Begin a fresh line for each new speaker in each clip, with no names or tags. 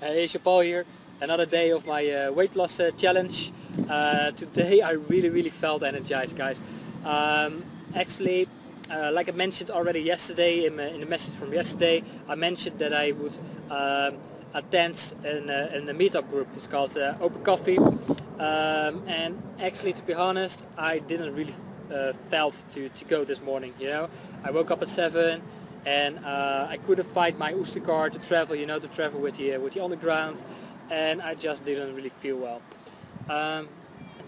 Hey, Paul here. Another day of my uh, weight loss uh, challenge. Uh, today I really really felt energized guys. Um, actually, uh, like I mentioned already yesterday in, in, the message from yesterday, I mentioned that I would um, attend in in a, meetup group. It's called uh, Open Coffee. Um, and actually to be honest, I didn't really uh, felt to, to go this morning, you know. I woke up at 7 and uh, I couldn't find my Oyster card to travel, you know, to travel with the, uh, with the underground and I just didn't really feel well. Um,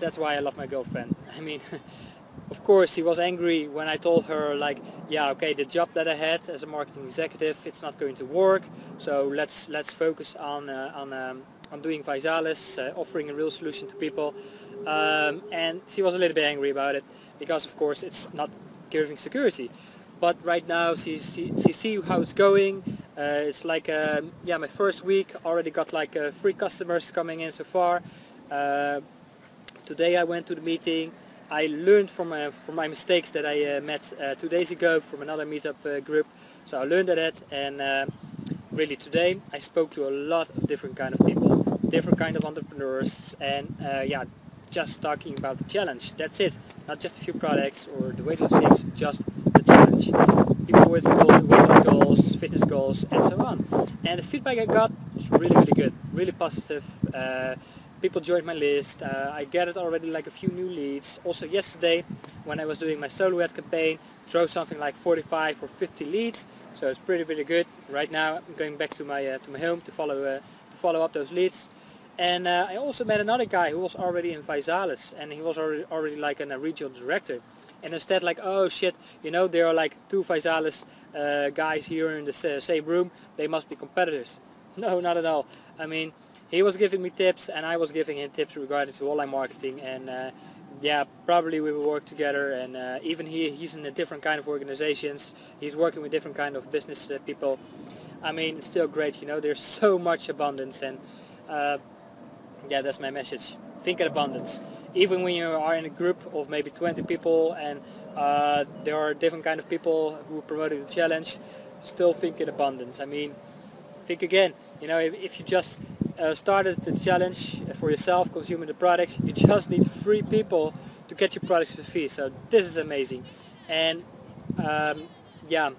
that's why I love my girlfriend. I mean, of course she was angry when I told her like, yeah, okay, the job that I had as a marketing executive, it's not going to work. So let's let's focus on uh, on um, on doing ViSalus, uh, offering a real solution to people. Um, and she was a little bit angry about it because of course it's not giving security but right now she, she, she see how it's going. Uh, it's like um, yeah my first week already got like uh, three customers coming in so far. Uh, today I went to the meeting. I learned from uh, from my mistakes that I uh, met uh, two days ago from another meetup group. So I learned that and really today I spoke to a lot of different kind of people different kind of entrepreneurs and yeah just talking about the challenge. That's it. Not just a few products or the weight loss things just challenge. People with goals, goals, fitness goals, and so on. And the feedback I got was really, really good, really positive. Uh, people joined my list. Uh, I gathered already like a few new leads. Also yesterday, when I was doing my solo ad campaign, drove something like 45 or 50 leads. So it's pretty, pretty good. Right now, I'm going back to my uh, to my home to follow uh, to follow up those leads. And uh, I also met another guy who was already in ViSalus, and he was already, already like a regional director and instead like oh shit you know there are like two ViSalus uh, guys here in the same room. They must be competitors. No not at all. I mean he was giving me tips and I was giving him tips regarding to online marketing. And uh, yeah probably we will work together. And uh, even he he's in a different kind of organizations. He's working with different kind of business uh, people. I mean it's still great you know there's so much abundance. And uh, yeah that's my message. Think in abundance even when you are in a group of maybe 20 people and uh, there are different kind of people who are promoting the challenge, still think in abundance. I mean, think again, you know, if, if you just uh, started the challenge for yourself, consuming the products, you just need three people to get your products for free. So this is amazing. And um, yeah,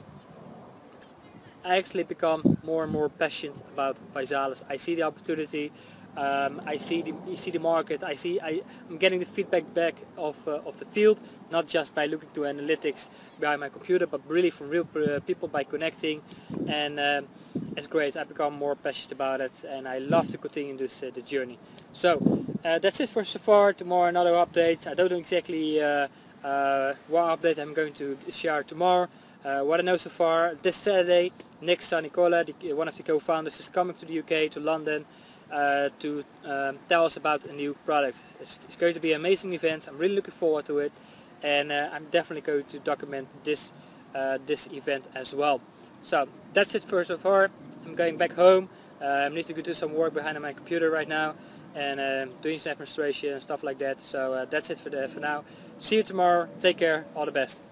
I actually become more and more passionate about ViSalus. I see the opportunity um, I see the you see the market. I see I, am getting the feedback back of uh, of the field, not just by looking to analytics behind my computer, but really from real uh, people by connecting, and um, it's great. I become more passionate about it, and I love to continue this uh, the journey. So uh, that's it for so far. Tomorrow another update. I don't know exactly uh, uh, what update I'm going to share tomorrow. what I know so far, this Saturday, Nick Sarnicola, one of the co-founders, is coming to the UK, to London uh, to um, tell us about a new product. It's, it's, going to be an amazing event. I'm really looking forward to it, and uh, I'm definitely going to document this uh, this event as well. So that's it for so far. I'm going back home. I need to go do some work behind my computer right now and um, doing some demonstration and stuff like that. So uh, that's it for the for now. See you tomorrow. Take care. All the best.